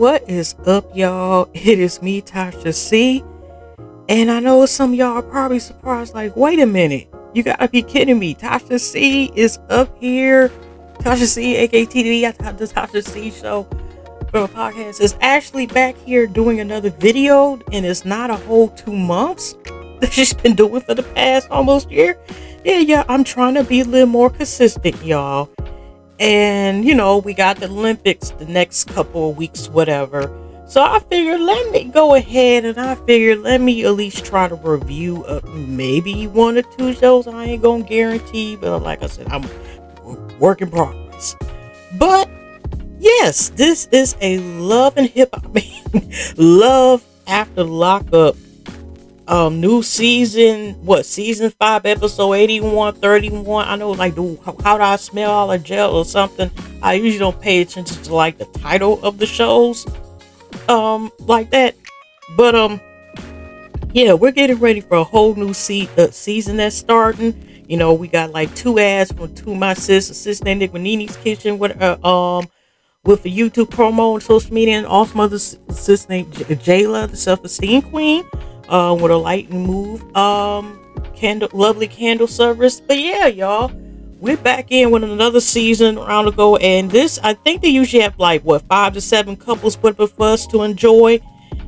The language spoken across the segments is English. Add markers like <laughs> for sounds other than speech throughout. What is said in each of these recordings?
What is up, y'all? <laughs> It is me, Tasha C. And I know some y'all are probably surprised, like, wait a minute, you gotta be kidding me. Tasha C is up here. Tasha C, aka TD, the Tasha C show from a podcast, is actually back here doing another video, and it's not a whole two months <laughs> that she's been doing for the past almost year. Yeah, yeah, I'm trying to be a little more consistent, y'all. And you know, we got the Olympics the next couple of weeks, whatever. So I figured let me go ahead and I figured let me at least try to review uh, maybe one or two shows. I ain't gonna guarantee, but like I said, I'm work in progress. But yes, this is a love and hip hop, <laughs> love after lockup um new season what season 5 episode 81 31 i know like do how do i smell all the gel or something? I usually don't pay attention to like the title of the shows um like that. But um yeah we're getting ready for a whole new uh, season that's starting. You know we got like two ads from two my sis assistant nick Nene'Z kitchen with uh, um with a youtube promo and social media and also my other sis named J- jayla the self-esteem queen uh, with a Light The Mood um candle lovely candle service. But yeah y'all we're back in with another season round ago and this i think they usually have like what five to seven couples put up for us to enjoy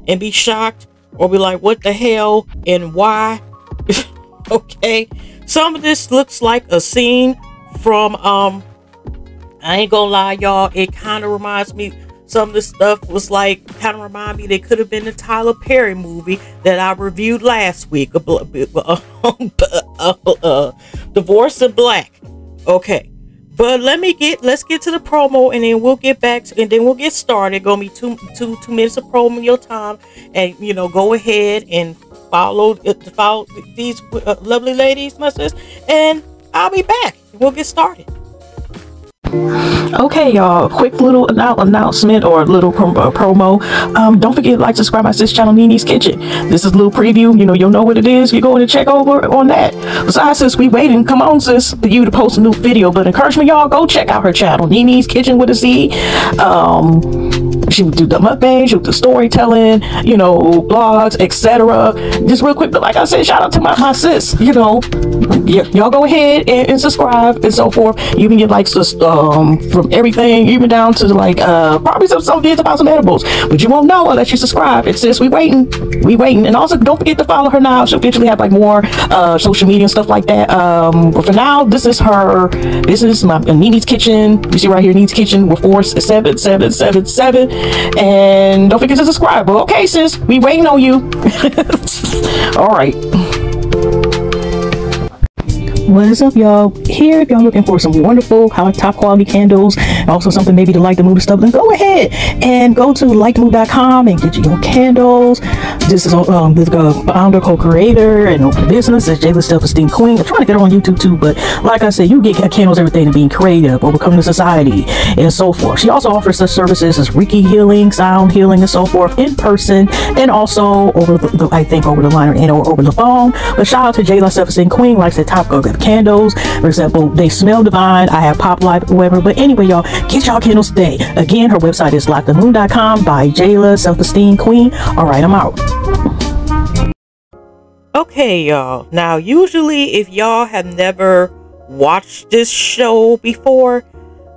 and be shocked or be like what the hell and why? <laughs> Okay. Some of this looks like a scene from um i ain't gonna lie y'all. It kind of reminds me some of the stuff was like kind of remind me they could have been the Tyler Perry movie that I reviewed last week, uh, <laughs> uh, uh, Divorce in Black. Okay, but let me get let's get to the promo and then we'll get back to, and then we'll get started. Gonna be two two two minutes of promo in your time, and you know go ahead and follow follow these uh, lovely ladies, my sis, and I'll be back. We'll get started. Okay, y'all, quick little announcement or little prom- uh, promo. Um, don't forget to like, subscribe my sis channel, Nene'Z Kitchen. This is a little preview. You know, you'll know what it is. You're going to check over on that. Besides, sis, we waiting. Come on, sis, for you to post a new video. But encouragement, y'all, go check out her channel, Nene'Z Kitchen with a Z. Um, she would do the mukbang, she would do storytelling, you know, blogs, etc. Just real quick, but like I said, shout out to my, my sis, you know, y- y'all go ahead and, and, subscribe and so forth. You can get like um from everything, even down to like uh probably some, some vids about some edibles, but you won't know unless you subscribe. It says we waiting, we waiting, and also don't forget to follow her now. She'll eventually have like more uh social media and stuff like that. Um, but for now, this is her business, my Nene'Z Kitchen. You see right here, Nene'Z Kitchen with four seven seven seven seven. And don't forget to subscribe. Okay, sis, we waiting on you. <laughs> All right. What is up, y'all? Here, if y'all looking for some wonderful, high, top quality candles, also something maybe to light the mood and stuff, then go ahead and go to lightmood.com and get your candles. This is um, the uh, founder, co-creator, and open business. That's Jayla Self Esteem Queen. I'm trying to get her on YouTube too, but like I said, you get candles, everything to being creative, overcoming the society, and so forth. She also offers such services as Reiki healing, sound healing, and so forth in person, and also over the, the I think over the line and or over the phone. But shout out to Jayla Self Esteem Queen, like I said, top girl candles. Example, they smell divine. I have pop light, whatever. But anyway, y'all, get y'all candles today. Again, her website is lightthemood.com by Jayla, Self Esteem Queen. All right, I'm out. Okay, y'all. Now, usually, if y'all have never watched this show before,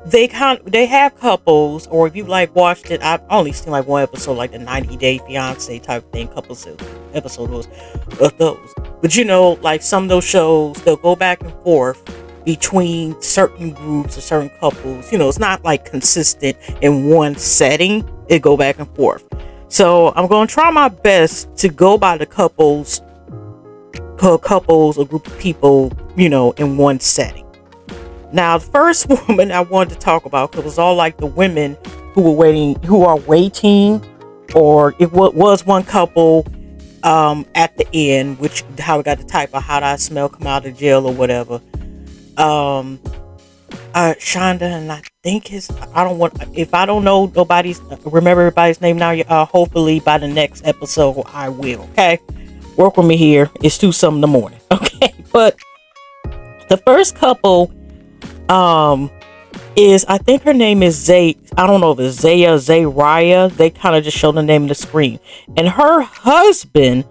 they kind they have couples, or if you like watched it, I've only seen like one episode, like the 90 Day Fiance type thing, couples episode was of those. But you know, like some of those shows, they'll go back and forth between certain groups or certain couples. You know, it's not like consistent in one setting. It go back and forth. So I'm gonna try my best to go by the couples, couples or group of people, you know, in one setting. Now, the first <laughs> woman I wanted to talk about because it was all like the women who were waiting, who are waiting, or it was one couple um, at the end, which how I got the type of how did I smell come out of jail or whatever. Um, uh, Shonda and I think his I don't want if I don't know nobody's remember everybody's name now. Uh, hopefully by the next episode I will. Okay, work with me here. It's two some in the morning. <laughs> Okay, but the first couple um is I think her name is Zay. I don't know if it's Zaya, Zayraya. They kind of just show the name in the screen. And her husband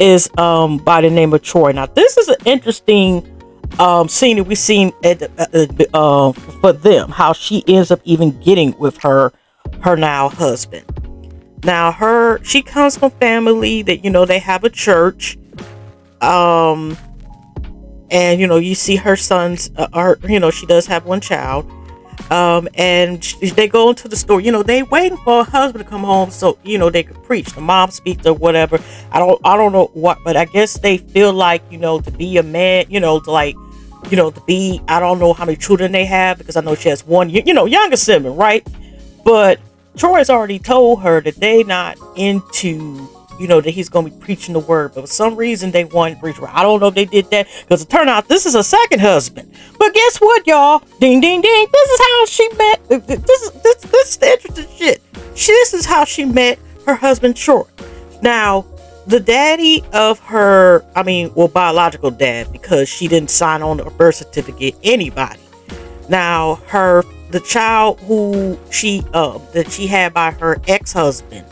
is um by the name of Troy. Now this is an interesting um scene we've seen at uh, uh, for them. How she ends up even getting with her her now husband. Now her she comes from family that you know they have a church. Um and you know you see her sons uh, are you know she does have one child um, and they go into the store. You know, they waiting for a husband to come home so you know they could preach. The mom speaks or whatever. I don't, I don't know what, but I guess they feel like you know to be a man, you know, to like, you know, to be. I don't know how many children they have because I know she has one, you know, younger sibling, right? But Troy has already told her that they not into you know, that he's going to be preaching the word. But for some reason, they wanted to preach. I don't know if they did that because it turned out this is a second husband. But guess what, y'all? Ding, ding, ding. This is how she met. This is this, this is the interesting shit. This is how she met her husband, Short. Now, the daddy of her, I mean, well, biological dad, because she didn't sign on a birth certificate, anybody. Now, her, the child who she, uh, that she had by her ex husband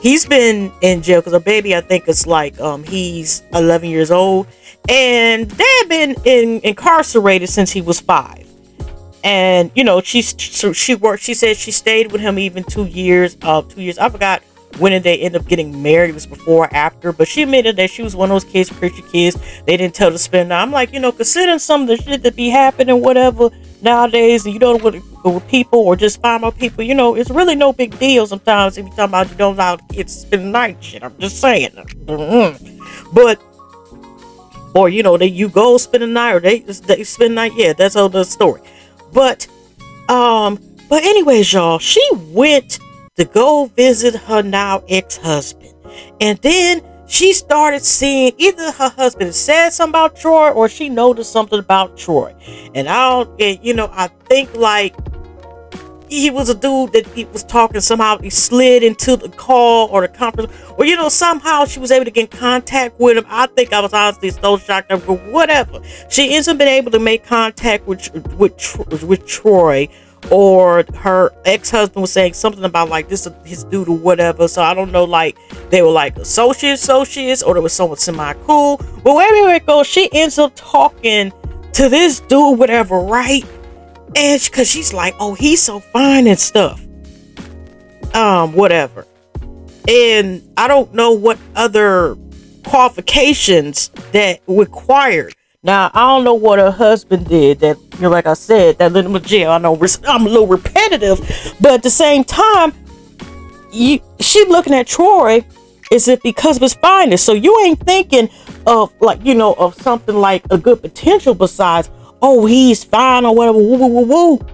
he's been in jail because a baby i think is like um he's 11 years old. And dad been in incarcerated since he was five. And you know she's so she worked she said she stayed with him even two years uh two years. I forgot when did they end up getting married. It was before or after. But she admitted that she was one of those kids preacher kids. They didn't tell to spend i'm like you know considering some of the shit that be happening whatever nowadays you don't know what with people or just find more people, you know, it's really no big deal sometimes if you talk about you don't allow kids to night shit. I'm just saying. Mm-hmm. But or you know, that you go spend the night or they they spend the night, yeah, that's all the story. But um but anyways, y'all, she went to go visit her now ex-husband. And then she started seeing either her husband said something about Troy or she noticed something about Troy. And I don't, and, you know, I think like he was a dude that he was talking somehow he slid into the call or the conference or you know somehow she was able to get in contact with him. I think i was honestly so shocked. But whatever. She hasn't been able to make contact with with, with troy or her ex-husband was saying something about like this his dude or whatever. So i don't know like they were like associates associates or there was someone semi-cool. But wherever it goes she ends up talking to this dude whatever right? And because she's like oh he's so fine and stuff. Um whatever. And i don't know what other qualifications that required. Now I don't know what her husband did. That like I said, that little jail. I know I'm a little repetitive, but at the same time, you she looking at Troy is it because of his fineness. So you ain't thinking of like you know of something like a good potential besides oh he's fine or whatever. Woo woo woo woo.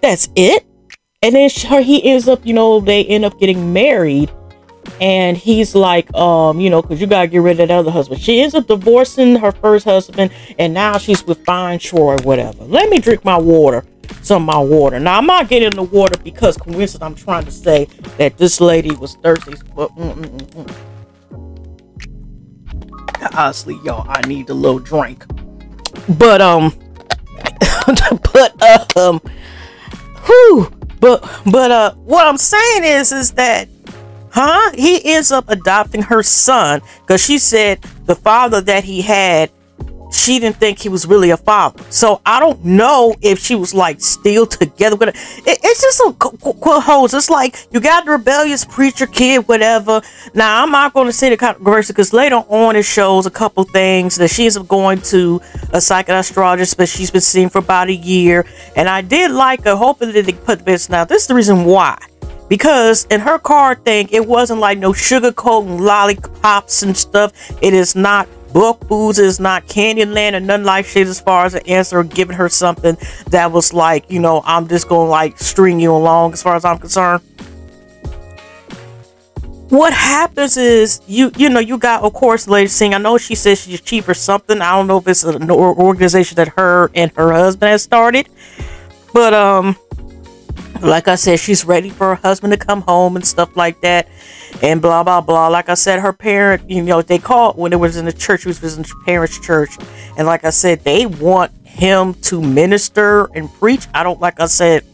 That's it. And then her he ends up you know they end up getting married and he's like um you know because you gotta get rid of that other husband. She ends up divorcing her first husband and now she's with fine troy whatever. Let me drink my water some of my water. Now i'm not getting the water because coincidence i'm trying to say that this lady was thirsty. But mm, mm, mm, mm. honestly y'all i need a little drink. But um <laughs> but um whew, but but uh what i'm saying is is that Huh? He ends up adopting her son because she said the father that he had, she didn't think he was really a father. So I don't know if she was like still together with it. it's just some quote holes. It's like you got the rebellious preacher kid, whatever. Now I'm not going to say the controversy because later on it shows a couple things that she's going to a psychoastrologist, but she's been seeing for about a year. And I did like her. Hopefully they put this now. This is the reason why because in her card thing, it wasn't like no sugar coat and lollipops and stuff. It is not book booze, it is not Candyland and none like shit as far as an answer giving her something that was like, you know, I'm just gonna like string you along as far as I'm concerned. What happens is you you know you got of course Lady Singh. I know she says she's chief or something. I don't know if it's an organization that her and her husband has started, but um like I said, she's ready for her husband to come home and stuff like that, and blah blah blah. Like I said, her parent, you know, they called when it was in the church. It was in parents' church, and like I said, they want him to minister and preach. I don't like I said.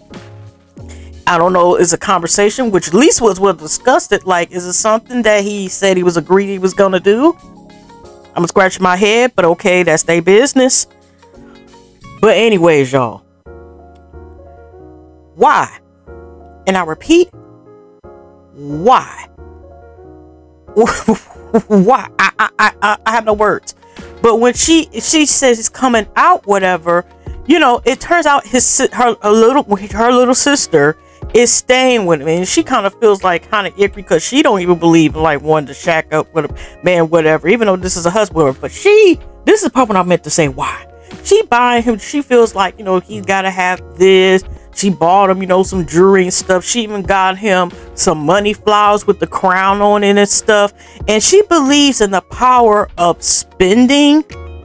I don't know. Is a conversation which at least was well discussed it. Like, is it something that he said he was agreed he was gonna do? I'm scratching my head, but okay, that's their business. But anyways, y'all, why? And I repeat, why? <laughs> why? I, I I I have no words. But when she she says it's coming out, whatever, you know, it turns out his her a little her little sister is staying with him, and she kind of feels like kind of icky because she don't even believe in like wanting to shack up with a man, whatever. Even though this is a husband, but she this is probably what I meant to say. Why? She buying him. She feels like you know he's got to have this. She bought him, you know, some jewelry and stuff. She even got him some money flowers with the crown on it and stuff. And she believes in the power of spending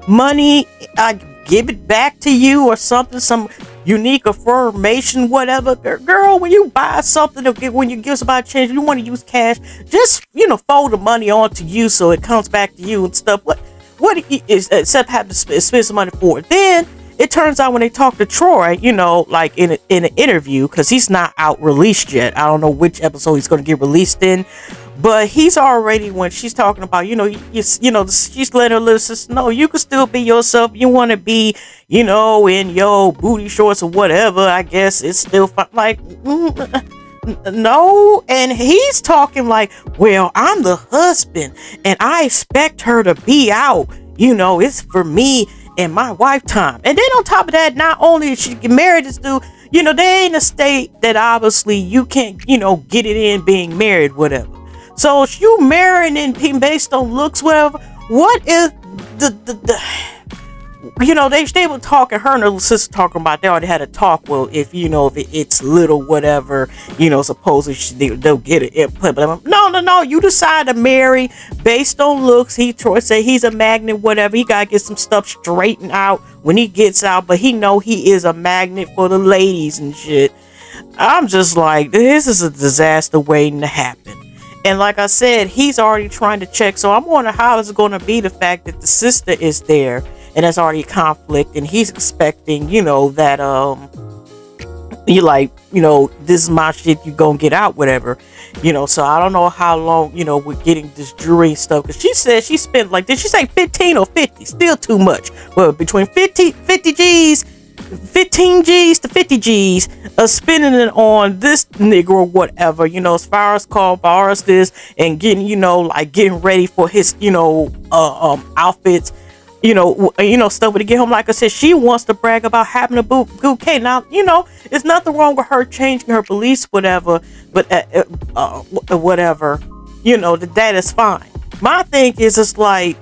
money. I give it back to you or something, some unique affirmation, whatever. Girl, when you buy something, or when you give somebody change, you want to use cash, just, you know, fold the money onto you so it comes back to you and stuff. What, what is, except have to spend some money for it. Then, it turns out when they talk to Troy, you know, like in a, in an interview, because he's not out released yet. I don't know which episode he's going to get released in, but he's already when she's talking about, you know, you, you know, she's letting her little sister know you can still be yourself. You want to be, you know, in your booty shorts or whatever. I guess it's still fine. Like. Mm, no and he's talking like well i'm the husband and i expect her to be out you know it's for me in my lifetime. And then on top of that, not only is she married this dude, you know, they ain't a state that obviously you can't, you know, get it in being married, whatever. So if you marrying being based on looks, whatever, what if the the, the you know, they they were talking. Her and her sister talking about they already had a talk. Well, if you know if it, it's little whatever, you know, supposedly they, they'll get it. But I'm, no, no, no. You decide to marry based on looks. He Troy said he's a magnet, whatever. He gotta get some stuff straightened out when he gets out. But he know he is a magnet for the ladies and shit. I'm just like, this is a disaster waiting to happen. And like I said, he's already trying to check. So I'm wondering how is it going to be the fact that the sister is there and there's already conflict and he's expecting you know that um you like you know this is my shit you gonna get out whatever you know so i don't know how long you know we're getting this jewelry stuff because she said she spent like did she say 15 or 50 still too much well between 50 50 g's 15 g's to 50 g's of spending it on this nigga or whatever you know as far as call bars this and getting you know like getting ready for his you know uh, um outfits you know, you know, stuff to get home. Like I said, she wants to brag about having a bouquet. Now, you know, there's nothing wrong with her changing her beliefs, whatever. But uh, uh, uh whatever, you know, that that is fine. My thing is, it's like,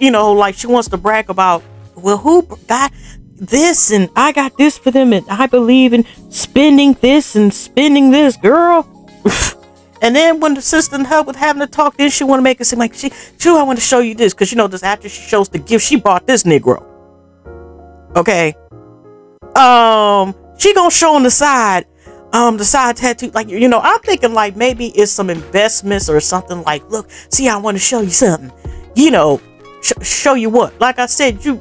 you know, like she wants to brag about, well, who got this and I got this for them, and I believe in spending this and spending this, girl. <laughs> And then when the sister help with having to talk, then she want to make it seem like she, true, I want to show you this because you know this after she shows the gift, she bought this Negro. Okay. Um, she gonna show on the side, um, the side tattoo, like you know, I'm thinking like maybe it's some investments or something. Like, look, see, I want to show you something. You know, sh- show you what? Like I said, you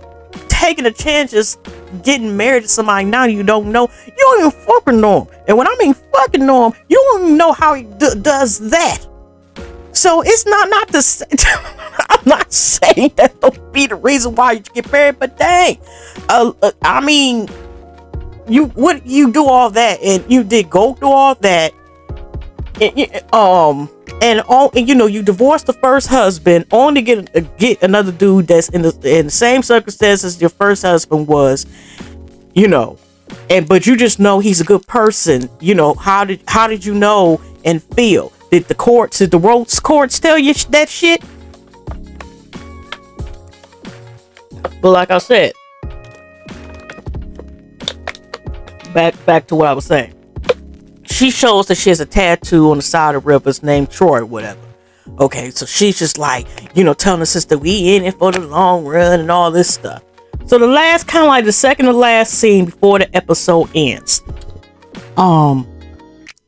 taking a chance just getting married to somebody now you don't know. You don't even fucking know him. And when I mean fucking know him, you don't even know how he does that. So it's not not to say, <laughs> I'm not saying that will be the reason why you get married, but dang, uh, uh, I mean, you what you do all that and you did go through all that, and, um, and all and you know you divorce the first husband only get get another dude that's in the in the same circumstances your first husband was you know. And but you just know he's a good person you know. How did how did you know and feel? Did the courts did the Rhodes courts tell you that shit? But like i said back back to what i was saying she shows that she has a tattoo on the side of Rivers named Troy, whatever. Okay, so she's just like, you know, telling her sister we in it for the long run and all this stuff. So the last kind of like the second to last scene before the episode ends. Um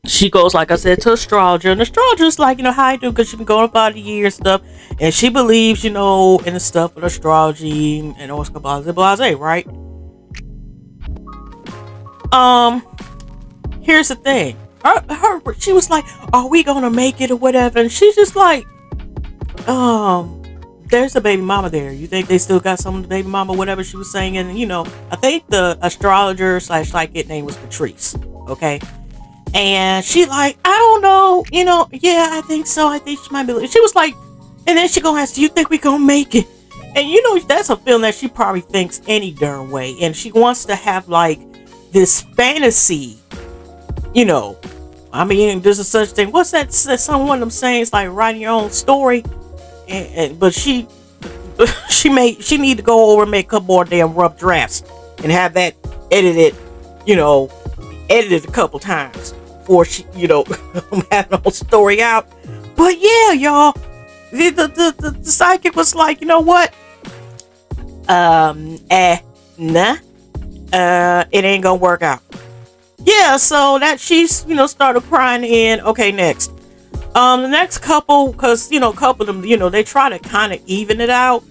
she goes, like I said, to astrologer, and astrologer's like, you know, how you do because she's been going about a year and stuff, and she believes, you know, in the stuff with astrology and Oscar Blase Blase, right? um, here's the thing. Her, her, she was like, "Are we gonna make it or whatever?" And she's just like, "Um, there's a baby mama there. You think they still got some of the baby mama, whatever she was saying?" And you know, I think the astrologer slash like it name was Patrice. Okay, and she like, I don't know, you know, yeah, I think so. I think she might be. She was like, and then she gonna ask, "Do you think we gonna make it?" And you know, that's a feeling that she probably thinks any darn way, and she wants to have like this fantasy, you know. I mean, there's a such thing. What's that? Some one of them sayings like writing your own story, and, and but she, <laughs> she made she need to go over and make a couple more damn rough drafts and have that edited, you know, edited a couple times before she, you know, <laughs> have the whole story out. But yeah, y'all, the the, the, the psychic was like, you know what? Um, eh, nah uh, it ain't gonna work out. Yeah, so that she's you know started crying in. Okay, next. Um, the next couple, cause you know, a couple of them, you know, they try to kind of even it out.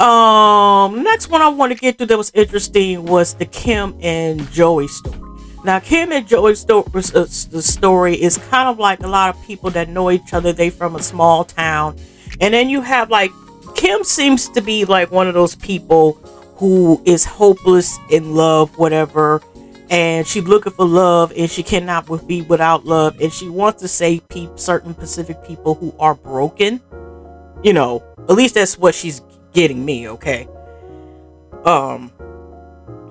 Um, next one I want to get to that was interesting was the Kim and Joey story. Now, Kim and Joey's story, uh, the story is kind of like a lot of people that know each other. They from a small town, and then you have like Kim seems to be like one of those people who is hopeless in love, whatever, and she's looking for love and she cannot be without love, and she wants to save pe- certain specific people who are broken. You know, at least that's what she's getting me, okay? Um,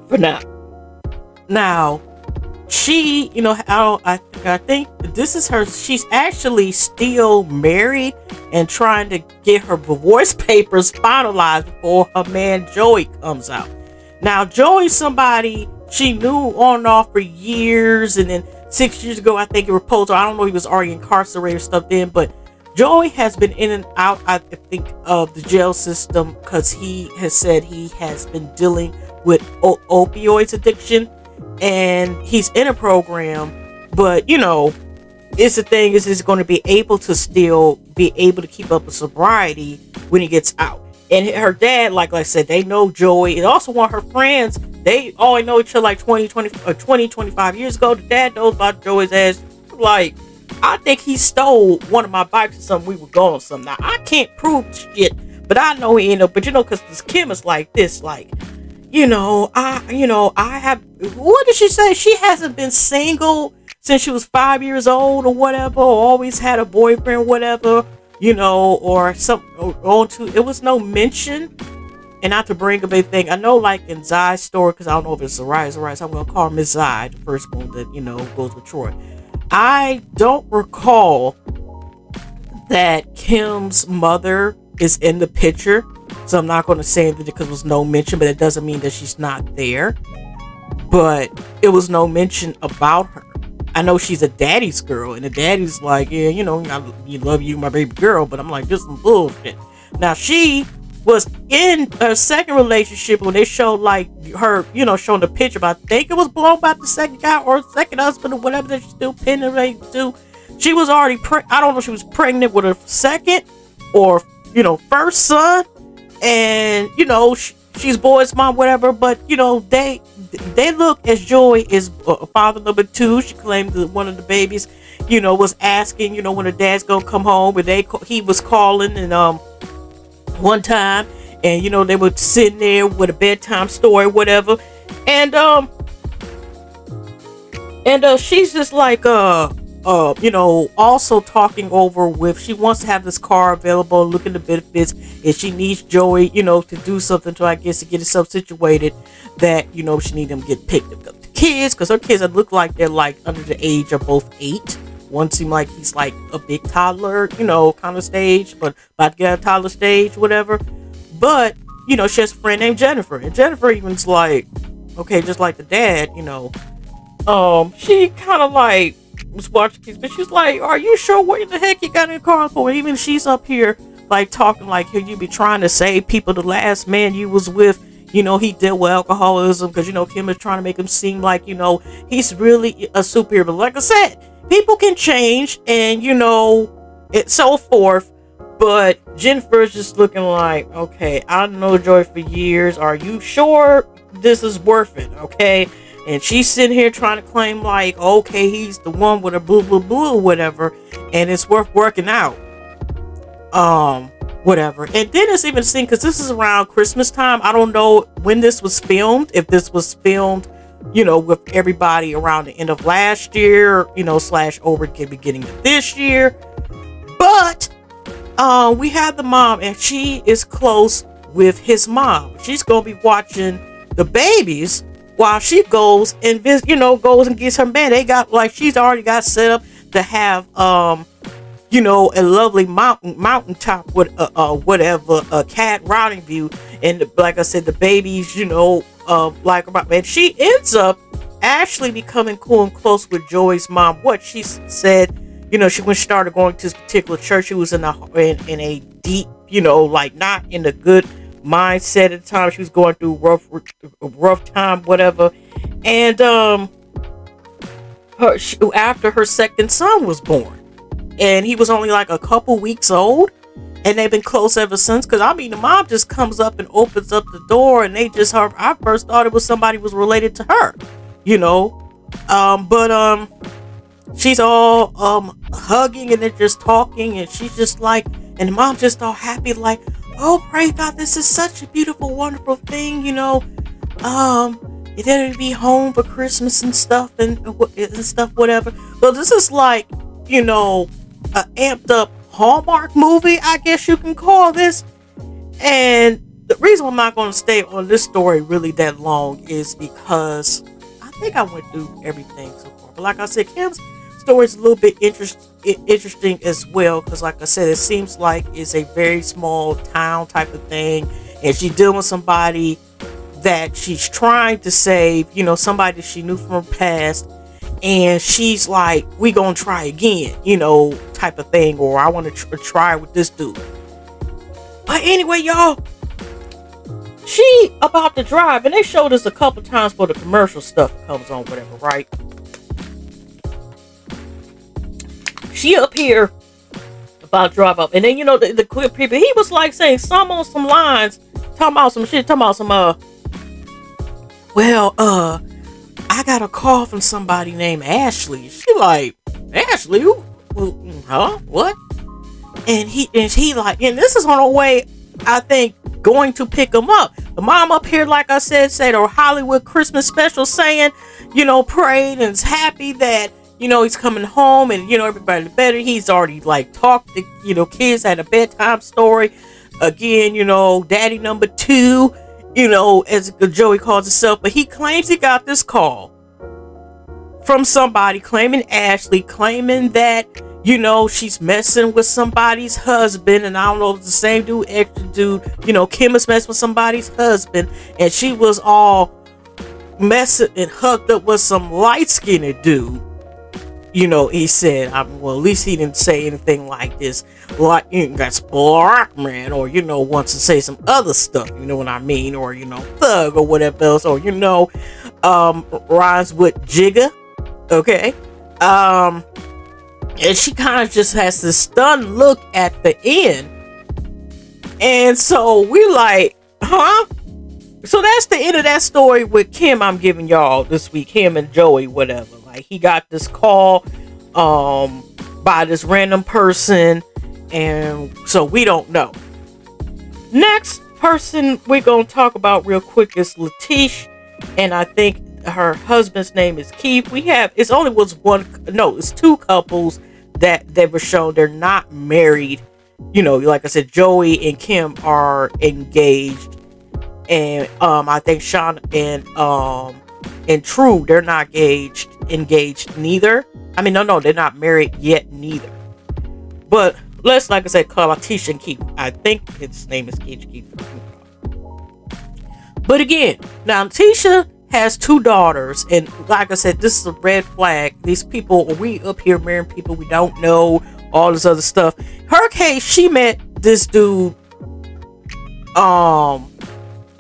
for now. Now, she, you know, I, I, I think this is her. She's actually still married and trying to get her divorce <laughs> papers finalized before her man Joey comes out. Now, Joey's somebody she knew on and off for years, and then six years ago, I think he proposed. I don't know, he was already incarcerated or stuff then, but Joey has been in and out, I think, of the jail system because he has said he has been dealing with opioids addiction and he's in a program, but you know, it's the thing is he's going to be able to still be able to keep up with sobriety when he gets out. And her dad, like I said, they know Joey and also one of her friends. They all know each other like 20, 20, or uh, 20, 25 years ago. The dad knows about Joey's ass. Like, I think he stole one of my bikes or something. We were going something. Now, I can't prove shit, but I know he ended up. But you know, because this Kim is like this, like, you know, I, you know, I have, what did she say? She hasn't been single since she was five years old or whatever, or always had a boyfriend, whatever, you know, or some, on to, it was no mention. And not to bring a big thing, I know, like in Zai's story, because I don't know if it's Zariah or so I'm going to call Miss Zai, the first one that, you know, goes with Troy. I don't recall that Kim's mother is in the picture so I'm not going to say anything because there was no mention, but it doesn't mean that she's not there. But it was no mention about her. I know she's a daddy's girl, and the daddy's like, yeah, you know, I you love you, my baby girl, but I'm like, this is bullshit. Now she was in a second relationship when they showed like her, you know, showing the picture. But I think it was blown by the second guy or second husband or whatever that she's still pinning to. She was already pre- I don't know she was pregnant with her second or you know first son and you know she's boy's mom, whatever. But you know they they look as Joey is father number two. She claimed that one of the babies, you know, was asking, you know, when her dad's gonna come home, and they he was calling and um one time, and you know they were sitting there with a bedtime story, whatever, and um and uh she's just like uh uh, you know, also talking over with she wants to have this car available, looking the benefits, and she needs Joey, you know, to do something to I guess to get herself situated that you know she need them to get picked up the kids because her kids look like they're like under the age of both eight. One seemed like he's like a big toddler, you know, kind of stage, but about to get of toddler stage, whatever. But you know, she has a friend named Jennifer, and Jennifer even's like, okay, just like the dad, you know, um, she kind of like was watching kids, but she's like, "Are you sure what the heck you got in the car for?" even she's up here like talking like here you be trying to save people. The last man you was with, you know, he dealt with alcoholism because you know Kim is trying to make him seem like you know he's really a superhero. But like I said, people can change, and you know, it so forth. But Jennifer's just looking like, okay, I know Joey for years. Are you sure this is worth it? Okay, And she's sitting here trying to claim like, okay, he's the one with a blue, blue, blue, or whatever, and it's worth working out. Um, whatever. And then it's even seen because this is around Christmas time. I don't know when this was filmed. If this was filmed, you know, with everybody around the end of last year, you know, slash over the beginning of this year. But uh, we had the mom, and she is close with his mom. She's gonna be watching the babies while she goes and visit, you know, goes and gets her man. They got like she's already got set up to have um you know, a lovely mountain mountaintop with uh, uh whatever a cat routing view, and like I said, the babies, you know, uh, like about man, she ends up actually becoming cool and close with Joey's mom. What she said, you know, she when she started going to this particular church, she was in a in, in a deep, you know, like not in a good mindset at the time. She was going through rough rough time, whatever, and um, her she, after her second son was born and he was only like a couple weeks old and they've been close ever since because i mean the mom just comes up and opens up the door and they just her i first thought it was somebody was related to her you know? Um but um she's all um hugging and they're just talking and she's just like and the mom just all happy like oh praise god this is such a beautiful wonderful thing you know? Um and then to be home for christmas and stuff and, and stuff whatever. So this is like you know a amped up Hallmark movie, I guess you can call this. And the reason I'm not going to stay on this story really that long is because I think I went through everything so far. But like I said, Kim's story is a little bit interest, interesting as well because, like I said, it seems like it's a very small town type of thing, and she's dealing with somebody that she's trying to save. You know, somebody she knew from her past, and she's like, "We gonna try again," you know, type of thing, or I want to tr- try with this dude. But anyway, y'all, she about to drive, and they showed us a couple times for the commercial stuff comes on, whatever, right? She up here about to drive up, and then you know the, the quick people. He was like saying some on some lines, talking about some shit, talking about some uh. Well, uh, I got a call from somebody named Ashley. She like, Ashley, who, huh? What? And he and he like, and this is on the way, I think, going to pick him up. The mom up here, like I said, said or Hollywood Christmas special saying, you know, prayed and is happy that you know he's coming home and you know everybody better. He's already like talked to you know kids had a bedtime story. Again, you know, daddy number two you know, as Joey calls himself, but he claims he got this call from somebody claiming Ashley, claiming that, you know, she's messing with somebody's husband. And I don't know if it's the same dude, extra dude, you know, Kim is messing with somebody's husband. And she was all messing and hooked up with some light skinned dude you know, he said, um, well, at least he didn't say anything like this, like, you know, that's black man, or, you know, wants to say some other stuff, you know what I mean, or, you know, thug, or whatever else, or, you know, um, rhymes with jigger, okay? Um, and she kind of just has this stunned look at the end. And so we like, huh? So that's the end of that story with Kim I'm giving y'all this week, him and Joey, whatever. Like he got this call um by this random person and so we don't know. Next person we're to talk about real quick is Letitia and I think her husband's name is Keith. We have it's only was one no, it's two couples that they were shown they're not married. You know, like I said Joey and Kim are engaged and um I think Sean and um and True, they're not engaged engaged neither. I mean, no, no, they're not married yet neither. But let's, like I said, call Tisha and Keith. I think his name is Keith Keith. But again, now Tisha has two daughters, and like I said, this is a red flag. These people, we up here marrying people we don't know, all this other stuff. Her case, she met this dude. Um,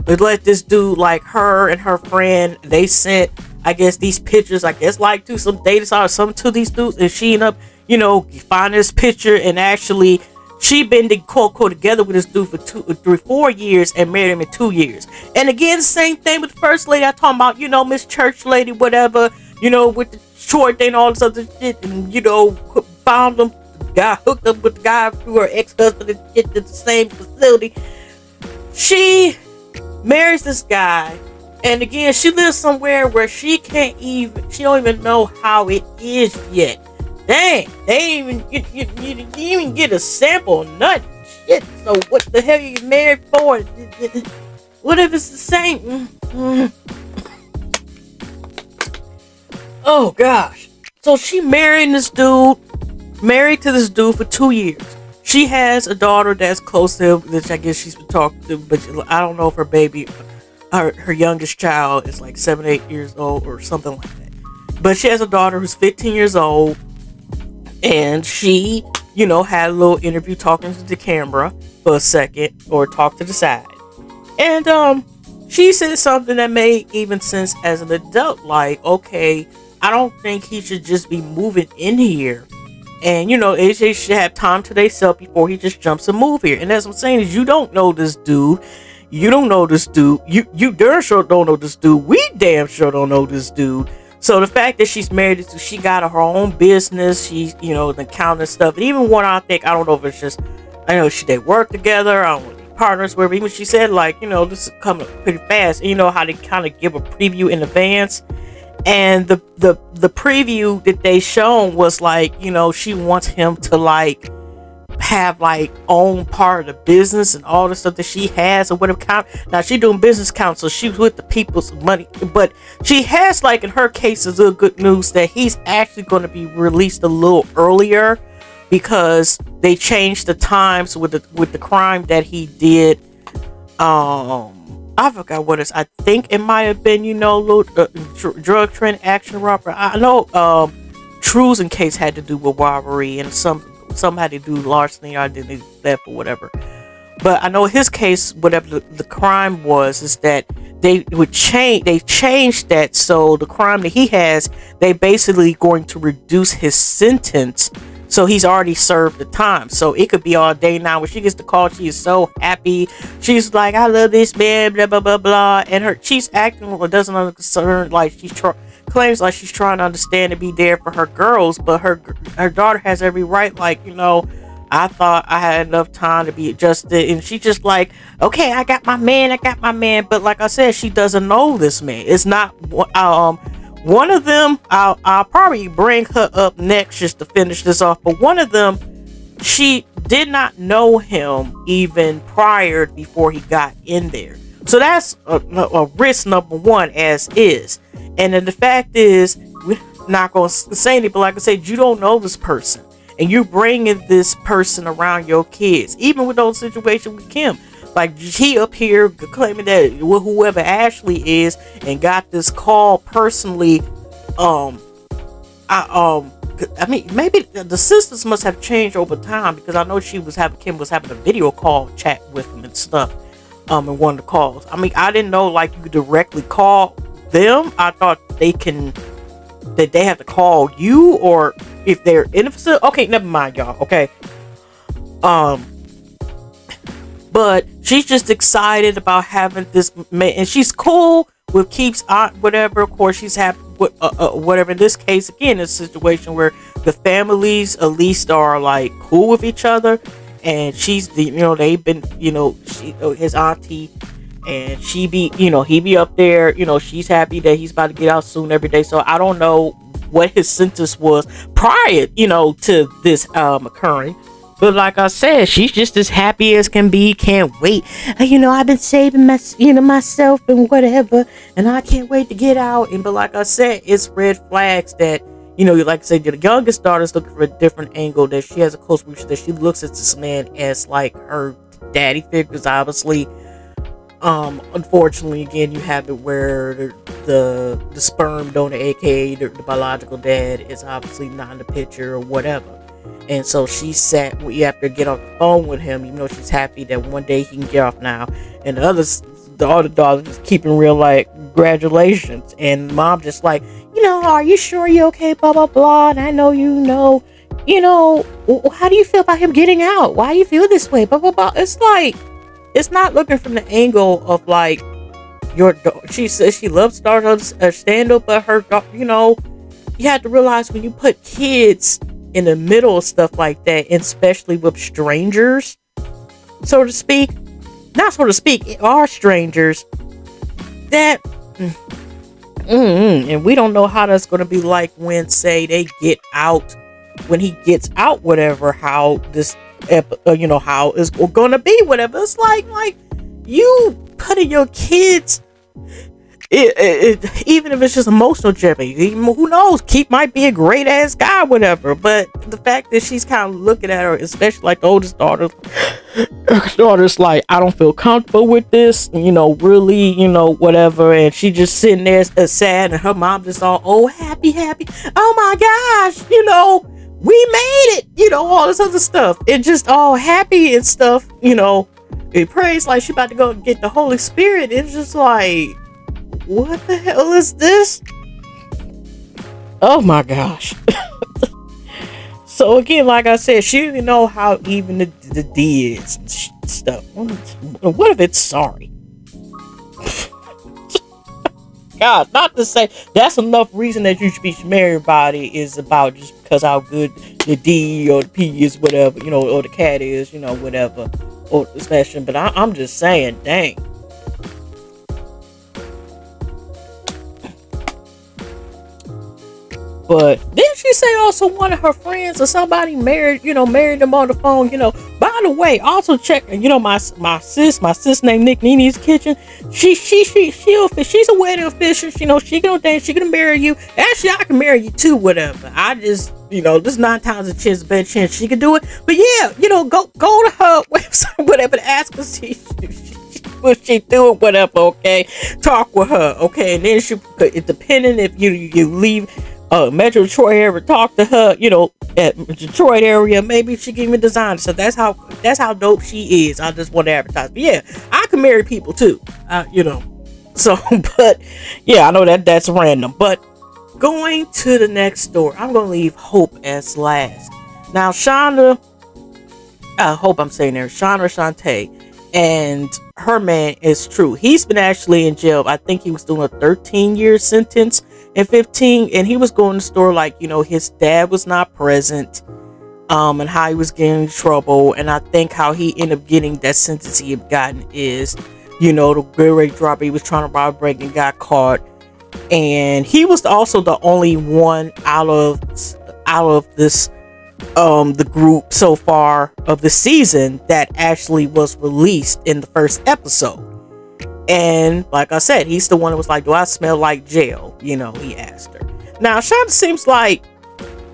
they let this dude like her and her friend. They sent I guess these pictures, I guess like to some data or something to these dudes, and she ended up, you know, find this picture and actually she been to quote quote together with this dude for two, three, four years and married him in two years. And again, same thing with the first lady I talking about, you know, Miss Church Lady, whatever, you know, with the short thing, all this other shit, and you know, found him, got hooked up with the guy through her ex-husband and shit at the same facility. She marries this guy, and again, she lives somewhere where she can't even, she don't even know how it is yet. Dang, they even you, you, you even get a sample, nothing. Shit. So what the hell are you married for? What if it's the same? Oh gosh. So she married this dude, married to this dude for two years. She has a daughter that's close to him, which I guess she's been talking to, but I don't know if her baby, her, her youngest child is like seven, eight years old or something like that. But she has a daughter who's 15 years old and she, you know, had a little interview talking to the camera for a second or talk to the side. And um she said something that made even sense as an adult, like, okay, I don't think he should just be moving in here. And you know, AJ should have time to themselves before he just jumps and move here. And as I'm saying is you don't know this dude. You don't know this dude. You you darn sure don't know this dude. We damn sure don't know this dude. So the fact that she's married, to, she got her own business. She, you know, the accounting stuff. And even one, I think, I don't know if it's just, I know she they work together. I don't partners, where Even she said, like, you know, this is coming pretty fast. And you know how they kind of give a preview in advance. And the the the preview that they shown was like, you know, she wants him to like have like own part of the business and all the stuff that she has or whatever count now she doing business counsel. She's with the people's money but she has like in her case is a good news that he's actually going to be released a little earlier because they changed the times with the with the crime that he did um I forgot what it's. I think it might have been, you know, little, uh, dr- drug trend action robbery. I know um, True's case had to do with robbery and some some had to do larceny or identity theft or whatever. But I know his case, whatever the, the crime was, is that they would change. They changed that so the crime that he has, they basically going to reduce his sentence. So he's already served the time. So it could be all day now. When she gets the call, she is so happy. She's like, "I love this man," blah blah blah blah, and her she's acting or doesn't understand like she's trying claims like she's trying to understand and be there for her girls, but her her daughter has every right. Like you know, I thought I had enough time to be adjusted, and she just like, okay, I got my man, I got my man. But like I said, she doesn't know this man. It's not um one of them. I'll I'll probably bring her up next just to finish this off. But one of them, she did not know him even prior before he got in there. So that's a, a risk number one, as is. And then the fact is, we're not going to say anything, but like I said, you don't know this person. And you're bringing this person around your kids. Even with those situations with Kim. Like, he up here claiming that whoever Ashley is and got this call personally, um, I, um, I mean, maybe the sisters must have changed over time because I know she was having Kim was having a video call chat with him and stuff. Um, in one of the calls. I mean, I didn't know like you could directly call them. I thought they can that they have to call you or if they're in facility. Okay, never mind, y'all. Okay. Um but she's just excited about having this man and she's cool with keeps aunt whatever. Of course she's happy with uh, uh, whatever. In this case again it's a situation where the families at least are like cool with each other and she's the you know they've been you know she uh, his auntie and she be you know he be up there. You know she's happy that he's about to get out soon every day. So i don't know what his sentence was prior you know to this um occurring but like I said, she's just as happy as can be. Can't wait. Uh, you know, I've been saving my, you know, myself and whatever, and I can't wait to get out. And but like I said, it's red flags that you know, like I said, the youngest daughter's looking for a different angle. That she has a close relationship. That she looks at this man as like her daddy figures, obviously um, unfortunately, again, you have it where the the, the sperm donor, aka the, the, biological dad, is obviously not in the picture or whatever. And so she sat. We have to get off the phone with him, even though she's happy that one day he can get off now. And the others, the other daughter, just keeping real like congratulations. And mom just like, you know, are you sure you're okay? Blah blah blah. And I know you know you know, how do you feel about him getting out? Why do you feel this way? Blah blah blah. It's like it's not looking from the angle of like your she says she loves Stardust stand up, but her you know you have to realize when you put kids in the middle of stuff like that, especially with strangers, so to speak, not so to speak, are strangers that. Mm, and we don't know how that's going to be like when, say, they get out, when he gets out, whatever, how this, uh, you know, how it's going to be, whatever. It's like, like, you putting your kids it, it, even if it's just emotional jeopardy, who knows? Keith might be a great ass guy, whatever. But the fact that she's kind of looking at her, especially like the oldest daughter, daughter's like, I don't feel comfortable with this, you know, really, you know, whatever. And she just sitting there uh, sad, and her mom just all, oh, happy, happy. Oh my gosh, you know, we made it, you know, all this other stuff. And just all happy and stuff, you know. It prays like she about to go get the Holy Spirit. It's just like, what the hell is this? Oh my gosh. <laughs> so again, like I said, she didn't know how even the, the D is and stuff. What if it's sorry? <laughs> God, not to say that's enough reason that you should be married body is about just because how good the D or the P is, whatever, you know, or the cat is, you know, whatever, or the session. But I, I'm just saying, dang. But didn't she say also one of her friends or somebody married, you know, married them on the phone, you know? By the way, also check, you know, my my sis, my sis named Nick Nene'Z Kitchen. She she she she she's a wedding official. She know she can dance, she can marry you. Actually, I can marry you too, whatever. I just you know, this nine times a chance, a bad chance she can do it. But yeah, you know, go go to her <laughs> website, whatever, to ask her see what she doing, whatever. Okay, talk with her. Okay, and then she, it depending if you you leave uh, Metro Detroit area, talk to her, you know, at Detroit area, maybe she can even design. So that's how that's how dope she is. I just want to advertise. But yeah, I can marry people too. Uh, you know. <laughs> So, but yeah, I know that that's random. But going to the next story, I'm gonna leave Hope as last. Now, Shonda, I hope I'm saying there, Shonda Shantae, and her man is true. He's been actually in jail. I think he was doing a 13 year sentence and 15 and he was going to the store like you know his dad was not present um and how he was getting in trouble and i think how he ended up getting that sentence he had gotten is you know the great drop he was trying to rob break and got caught and he was also the only one out of out of this um the group so far of the season that actually was released in the first episode and like I said, he's the one that was like, Do I smell like jail? You know, he asked her. Now, Shonda seems like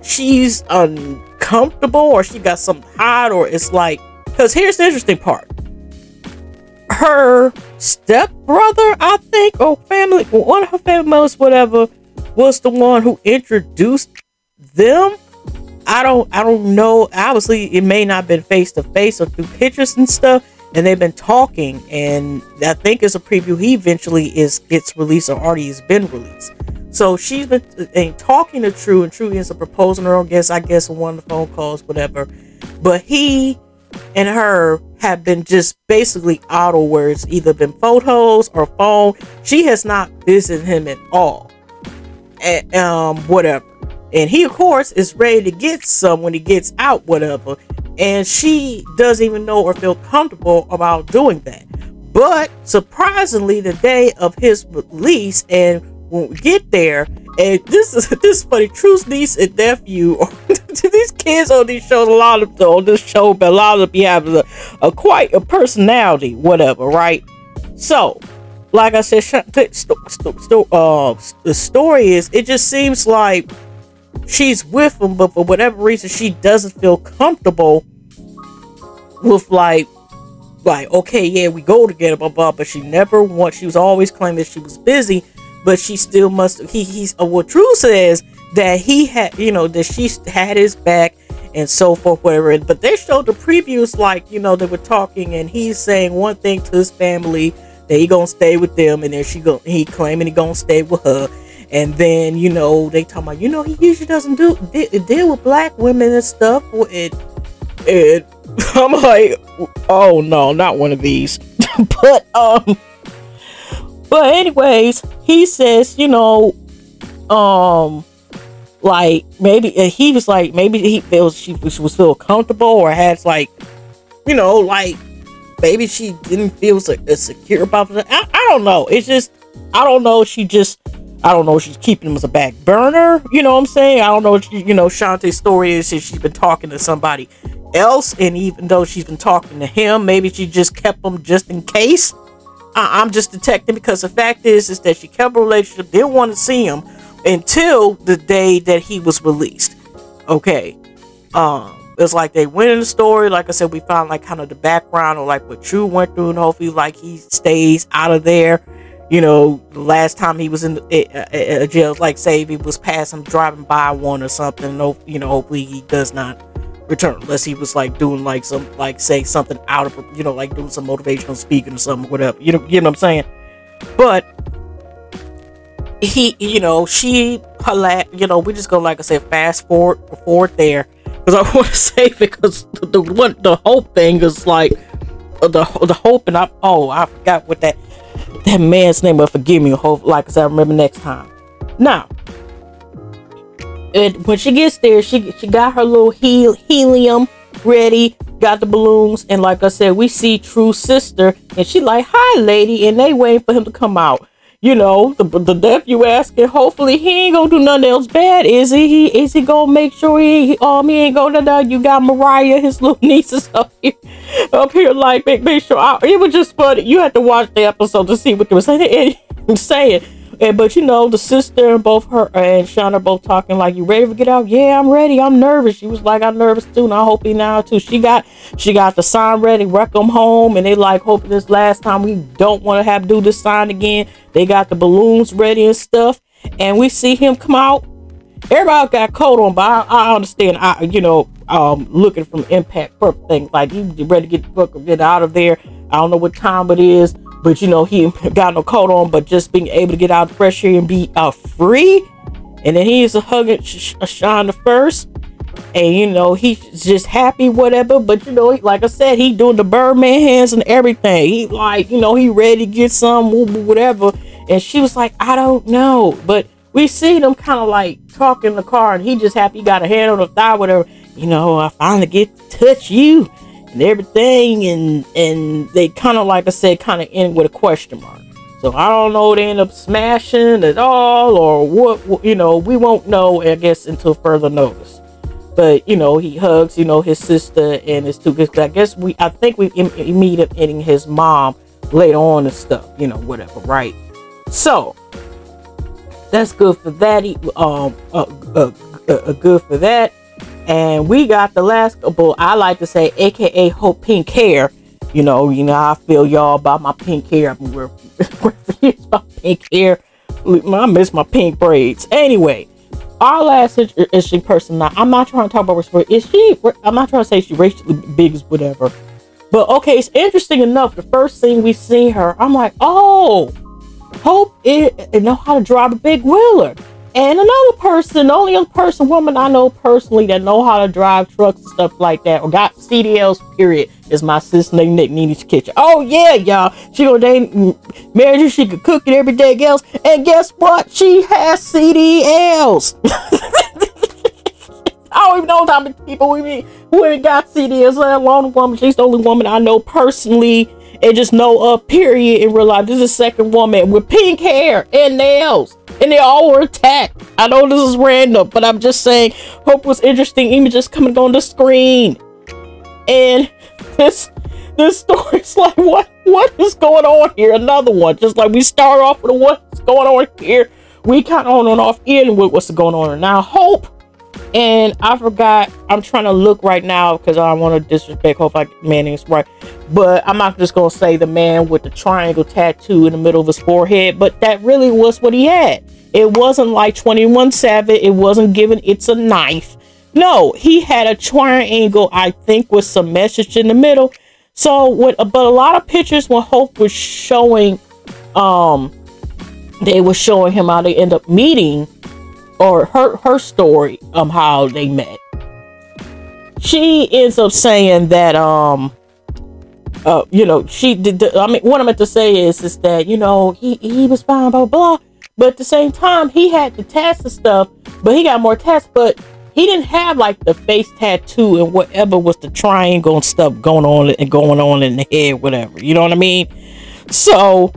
she's uncomfortable or she got something hot, or it's like, because here's the interesting part. Her stepbrother, I think, or family, one of her family members, whatever, was the one who introduced them. I don't I don't know. Obviously, it may not have been face to face or through pictures and stuff and they've been talking and i think it's a preview he eventually is gets released or already has been released. So she's been uh, talking to true and true ends up proposing her i guess i guess on one of the phone calls whatever. But he and her have been just basically auto words either been photos or phone. She has not visited him at all. And, um whatever and he of course is ready to get some when he gets out whatever and she doesn't even know or feel comfortable about doing that. But surprisingly, the day of his release, and when we get there, and this is <laughs> this is funny, Truth's niece and nephew, <laughs> these kids on these shows, a lot of on this show, but a lot of them be having a, a quite a personality, whatever, right? So, like I said, st- st- st- uh, the story is, it just seems like she's with him, but for whatever reason, she doesn't feel comfortable with like, like okay, yeah, we go together, blah blah. But she never once. She was always claiming that she was busy, but she still must. He he's uh, what True says that he had, you know, that she had his back and so forth, whatever. But they showed the previews, like you know, they were talking, and he's saying one thing to his family that he gonna stay with them, and then she go he claiming he gonna stay with her And then you know they talk about you know he usually doesn't do de- deal with black women and stuff. It it <laughs> I'm like oh no not one of these. <laughs> but um but anyways he says you know um like maybe he was like maybe he feels she was, was feel comfortable or has like you know like maybe she didn't feel so, secure about it I, I don't know it's just i don't know she just i don't know she's keeping him as a back burner you know what i'm saying i don't know she, you know shantae's story is that she's been talking to somebody else and even though she's been talking to him maybe she just kept him just in case I, i'm just detecting because the fact is is that she kept a relationship didn't want to see him until the day that he was released. Okay. Um, it's like they went in the story. Like I said, we found like kind of the background or like what True went through, and hopefully, like he stays out of there. You know, the last time he was in eh, eh, eh, a, jail, like say if he was passing driving by one or something. No, you know, hopefully he does not return unless he was like doing like some like saying something out of you know like doing some motivational speaking or something, whatever. You know, you know what I'm saying? But he, you know, she, her, you know, we just go like I said, fast forward, forward there, because I <laughs> want to say because the, one, the hope thing is like the the hope, and I oh I forgot what that that man's name. But forgive me, hope like I said, I remember next time. Now, and when she gets there, she she got her little hel- helium ready, got the balloons, and like I said, we see True Sister, and she like, "Hi, lady," and they waiting for him to come out you know, the the nephew asking, hopefully he ain't gonna do nothing else bad, is he? he is he gonna make sure he um he ain't gonna die? You got Mariah, his little <laughs> nieces up here, up here, like make make sure. I, it was just funny. You had to watch the episode to see what they were saying. <laughs> saying. And, but you know, the sister and both her and Sean are both talking like, "You ready to get out?" Yeah, I'm ready. I'm nervous. She was like, "I'm nervous too," and I hope he now too. She got she got the sign ready, them home, and they like, hoping this last time we don't want to have to do this sign again. They got the balloons ready and stuff, and we see him come out. Everybody got coat on, but I, I understand. I you know, um, looking from impact purpose thing, like you ready to get the get out of there. I don't know what time it is but you know he <laughs> got no coat on but just being able to get out the fresh air and be uh, free. And then he's hugging Sean the first. And you know he's just happy whatever. But you know like i said he doing the birdman hands and everything. He like you know he ready to get some whatever. And she was like i don't know. But we see them kind of like talk in the car and he just happy he got a hand on the thigh whatever. You know i finally get to touch you and everything and and they kind of like i said kind of end with a question mark. So i don't know they end up smashing at all or what you know we won't know i guess until further notice. But you know he hugs you know his sister and his two kids i guess we i think we meet him in his mom later on and stuff you know whatever right? So that's good for that he, um uh, uh, uh good for that and we got the last couple, I like to say, aka Hope Pink Hair. You know, you know, I feel y'all about my pink hair. Been wearing my pink hair. I miss my pink braids. Anyway, our last interesting person. Now, I'm not trying to talk about her. Is she? I'm not trying to say she racially big as whatever. But okay, it's interesting enough. The first thing we see her, I'm like, oh, Hope it, it know how to drive a big wheeler. And another person, the only other person, woman I know personally that know how to drive trucks and stuff like that, or got CDLs, period, is my sister Nick Nene'Z Kitchen. Oh yeah, y'all. She gonna date married she could cook and everything else. And guess what? She has CDLs. <laughs> I don't even know how many people we meet who got CDLs, let alone a woman. She's the only woman I know personally and just know a period in real life. This is a second woman with pink hair and nails and they all were attacked. I know this is random, but I'm just saying, Hope was interesting images coming on the screen. And this this story's like, what what is going on here? Another one. Just like we start off with what's going on here. We kind of on and off in with what's going on now. Hope and I forgot. I'm trying to look right now because I don't want to disrespect Hope like Manning's right. But I'm not just gonna say the man with the triangle tattoo in the middle of his forehead. But that really was what he had. It wasn't like 21 Savage. It wasn't given. It's a knife. No, he had a triangle. I think with some message in the middle. So? But a lot of pictures when Hope was showing, um, they were showing him how they end up meeting or her her story um how they met. She ends up saying that um uh you know she did i mean what i meant to say is is that you know he he was fine blah blah blah. But at the same time he had the test and stuff but he got more tests but he didn't have like the face tattoo and whatever was the triangle and stuff going on and going on in the head whatever you know what i mean? So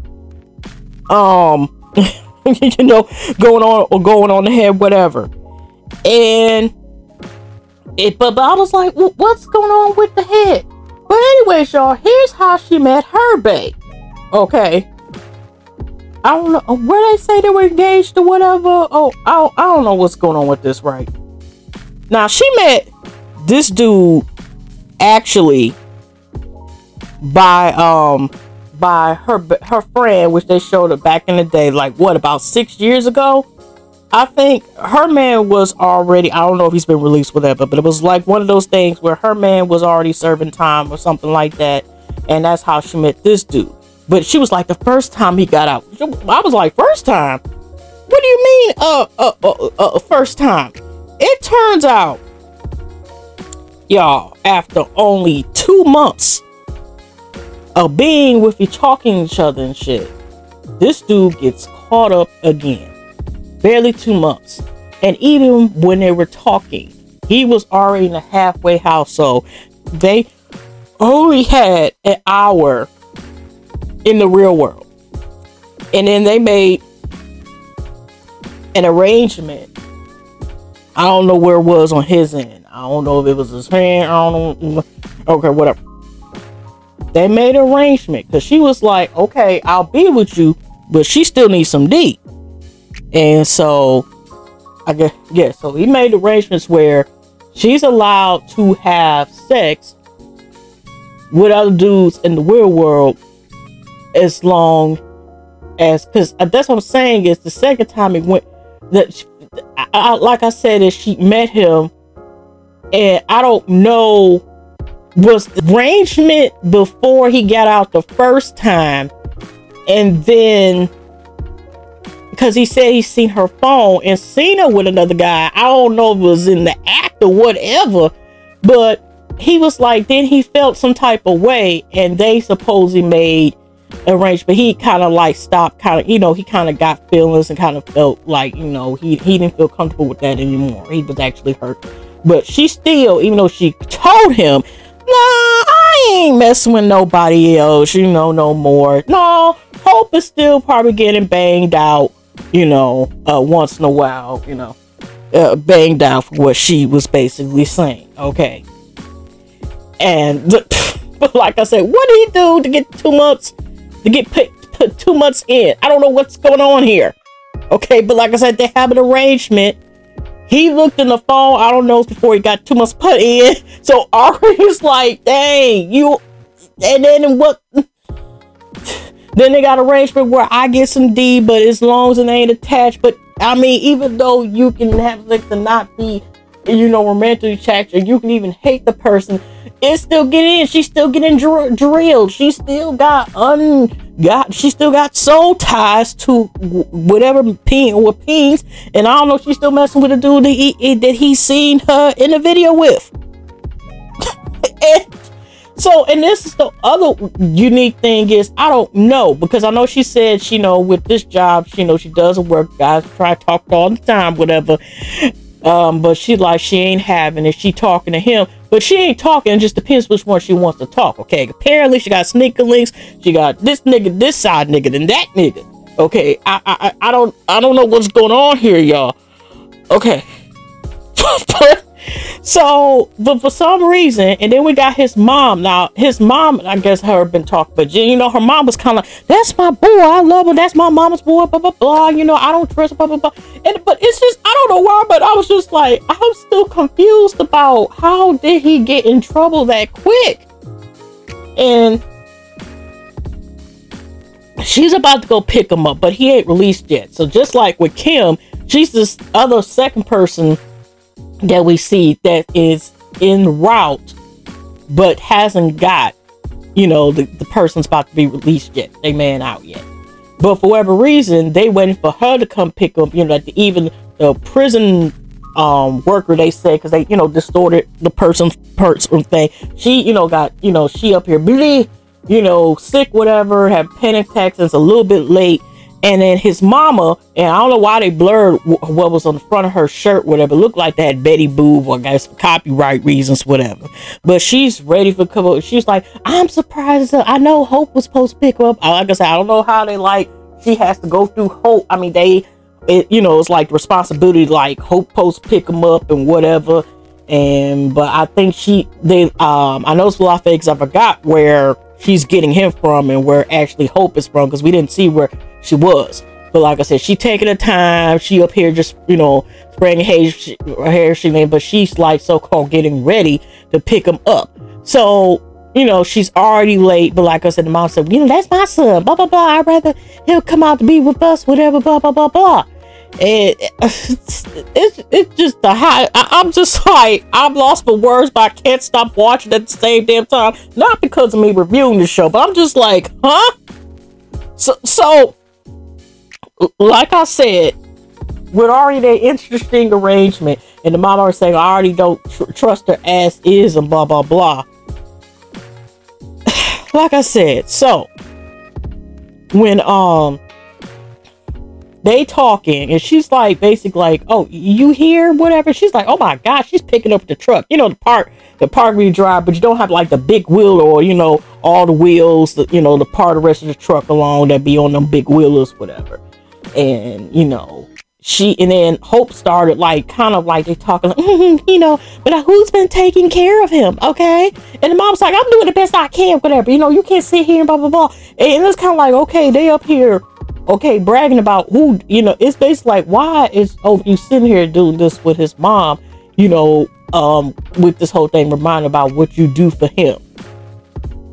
um <laughs> <laughs> you know going on or going on the head whatever. And it but, but i was like what's going on with the head? But anyways y'all here's how she met her babe okay. I don't know where they say they were engaged or whatever. Oh I I don't know what's going on with this right? Now she met this dude actually by um by her her friend, which they showed her back in the day, like what about six years ago. I think her man was already. I don't know if he's been released, whatever, but it was like one of those things where her man was already serving time or something like that, and that's how she met this dude. But she was like the first time he got out. I was like, first time. What do you mean? Uh, uh, uh, uh first time. It turns out, y'all, after only two months of being with you talking to each other and shit, this dude gets caught up again. Barely two months. And even when they were talking, he was already in a halfway house. So they only had an hour in the real world. And then they made an arrangement. I don't know where it was on his end. I don't know if it was his hand. I don't know. Okay, whatever they made arrangement because she was like, okay, I'll be with you, but she still needs some D. And so, I guess, yeah, so he made arrangements where she's allowed to have sex with other dudes in the real world as long as, because uh, that's what I'm saying is the second time it went, that, I, I, like I said, is she met him, and I don't know was arrangement before he got out the first time. And then because he said he seen her phone and seen her with another guy. I don't know if it was in the act or whatever but he was like then he felt some type of way and they supposedly made arrangement. But he kind of like stopped kind of you know he kind of got feelings and kind of felt like you know he he didn't feel comfortable with that anymore. He was actually hurt. But she still even though she told him I ain't messing with nobody else, you know, no more. No, Hope is still probably getting banged out, you know, uh, once in a while, you know, uh, banged out for what she was basically saying. Okay. And, <laughs> but like I said, what did he do to get two months, to get put, put two months in? I don't know what's going on here. Okay, but like I said, they have an arrangement he looked in the phone, I don't know, before he got too much put in. <laughs> So <laughs> Ari's like, dang, you. And then what? <sighs> then they got arrangement where I get some D, but as long as it ain't attached. But I mean, even though you can have like to not be, you know, romantically attached, or you can even hate the person, it's still getting in. She's still getting dr- drilled. She still got un got she still got soul ties to whatever ping or pings, and I don't know. She's still messing with a dude that he that he's seen her in the video with. <laughs> and so, and this is the other unique thing is I don't know because I know she said she you know with this job she know she doesn't work. Guys try to talk all the time, whatever. Um, but she like she ain't having it. She talking to him, but she ain't talking. It just depends which one she wants to talk. Okay. Apparently she got sneaker links. She got this nigga, this side nigga, then that nigga. Okay. I I I don't I don't know what's going on here, y'all. Okay. <laughs> so, but for some reason, and then we got his mom. Now, his mom, I guess, her been talking, but you know, her mom was kind of, "That's my boy. I love him. That's my mama's boy." Blah blah blah. You know, I don't trust. Blah blah blah. And but it's just, I don't know why, but I was just like, I'm still confused about how did he get in trouble that quick, and she's about to go pick him up, but he ain't released yet. So just like with Kim, she's this other second person that we see that is in route but hasn't got you know the, the person's about to be released yet they man out yet But for whatever reason, they waiting for her to come pick up. You know, like even the prison um worker they said because they you know distorted the person's person thing. She you know got you know she up here really you know sick whatever had panic attacks. It's a little bit late and then his mama, and I don't know why they blurred what was on the front of her shirt, whatever. It looked like that Betty Boop, or guys for copyright reasons, whatever. But she's ready for come. She's like, I'm surprised. I know Hope was supposed to pick her up. Like I said, I don't know how they like. She has to go through Hope. I mean, they, it, you know, it's like responsibility. Like Hope to pick them up and whatever. And but I think she, they, um, I know it's a lot of fakes. I forgot where she's getting him from and where actually Hope is from because we didn't see where she was. But like I said, she taking her time. She up here just, you know, spraying hair, her hair, she made, but she's like so-called getting ready to pick him up. So, you know, she's already late. But like I said, the mom said, you know, that's my son, blah, blah, blah. I'd rather he'll come out to be with us, whatever, blah, blah, blah, blah. And it's, <laughs> it's, it's just the high. I, am just like, I'm lost for words, but I can't stop watching at the same damn time. Not because of me reviewing the show, but I'm just like, huh? So, so like I said, with already an interesting arrangement, and the mom already saying, I already don't tr- trust her ass is, and blah, blah, blah. <sighs> like I said, so when um they talking and she's like basically like oh you here? Whatever. She's like oh my gosh she's picking up the truck. You know the part the part where you drive but you don't have like the big wheel or you know all the wheels the, you know the part of the rest of the truck along that be on them big wheels whatever and you know she and then hope started like kind of like they talking like, <laughs> mm-hmm, you know but who's been taking care of him okay? And the mom's like i'm doing the best i can whatever you know you can't sit here and blah blah blah. And it's kind of like okay they up here okay bragging about who you know it's basically like why is oh you sitting here doing this with his mom you know um with this whole thing reminding about what you do for him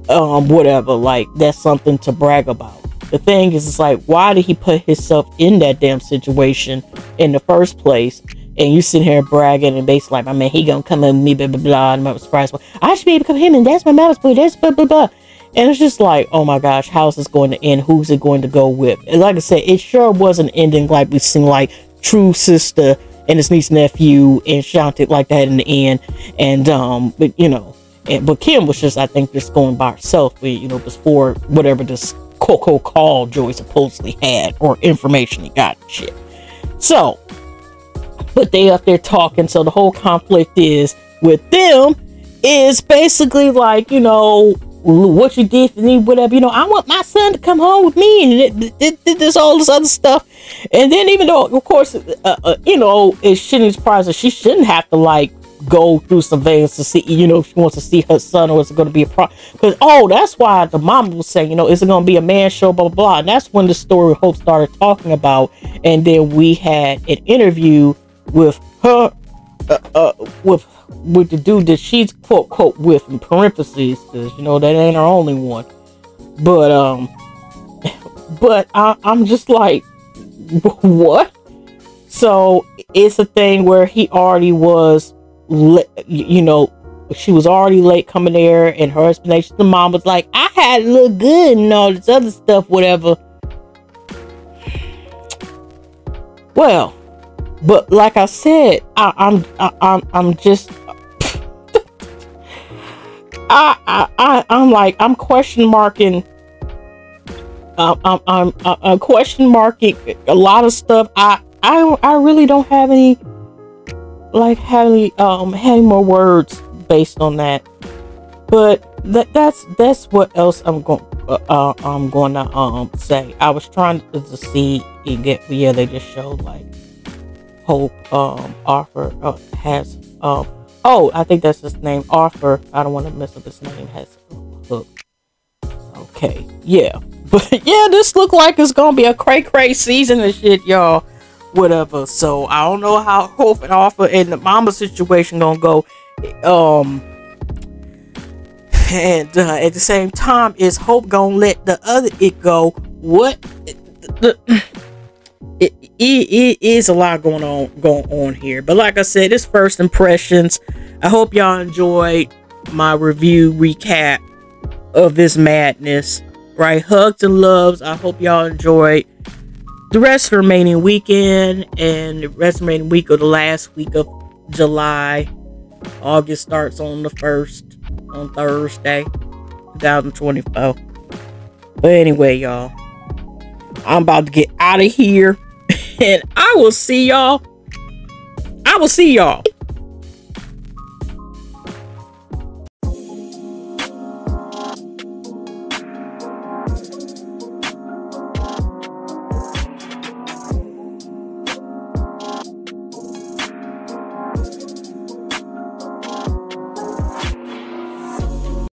um whatever like that's something to brag about the thing is, it's like, why did he put himself in that damn situation in the first place? And you sitting here bragging and basically like, I mean, he gonna come at me, blah blah blah. And I'm surprised. I should be able to come him, and that's my mama's boy. That's blah blah blah. And it's just like, oh my gosh, how's this going to end? Who's it going to go with? And like I said, it sure wasn't ending like we seen like True Sister and his niece nephew and Shanti like that in the end. And um, but you know, and but Kim was just I think just going by herself, you know, before whatever this Coco call Joey supposedly had or information he got shit. So, but they up there talking. So the whole conflict is with them is basically like, you know, what you did for me, whatever. You know, I want my son to come home with me and it, it, this all this other stuff. And then even though, of course, uh, uh, you know, it shouldn't surprise her. She shouldn't have to like go through surveillance to see, you know, if she wants to see her son or is it going to be a problem? Because, oh, that's why the mom was saying, you know, is it going to be a man show, blah, blah, blah. And that's when the story Hope started talking about. And then we had an interview with her, uh, uh, with with the dude that she's quote quote with in parentheses because you know that ain't her only one but um <laughs> but I, i'm just like <laughs> what so it's a thing where he already was you know, she was already late coming there, and her explanation the mom was like, I had look good and all this other stuff, whatever. Well, but like I said, I, I'm I, I'm I'm just <laughs> I, I I I'm like I'm question marking. I'm I'm I'm, I'm question marking a lot of stuff. I I I really don't have any like having um having more words based on that. But that that's that's what else i'm going uh, uh, i'm going to um say. I was trying to, to see it get yeah they just showed like hope um arthur uh, has um oh i think that's his name arthur. I don't want to mess up his name has hook. Okay yeah. <laughs> But yeah this look like it's gonna be a cray cray season and shit y'all whatever. So I don't know how <laughs> Hope and Arthur and the mama situation gonna go. Um, and uh, at the same time, is Hope gonna let the other it go? What? It, it, it is a lot going on going on here. But like I said, it's first impressions. I hope y'all enjoyed my review recap of this madness right? Hugs and loves. I hope y'all enjoyed the rest of the remaining weekend and the rest of the remaining week of the last week of July. August starts on the 1st, on Thursday, 2024. But anyway, y'all, I'm about to get out of here <laughs> and I will see y'all. I will see y'all